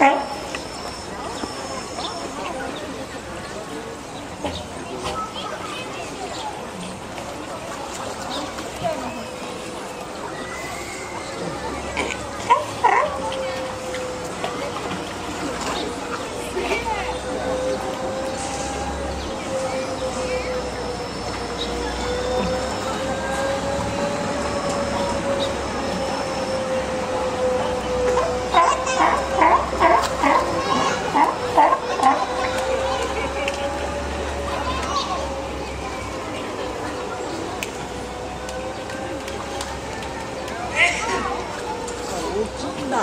Right? え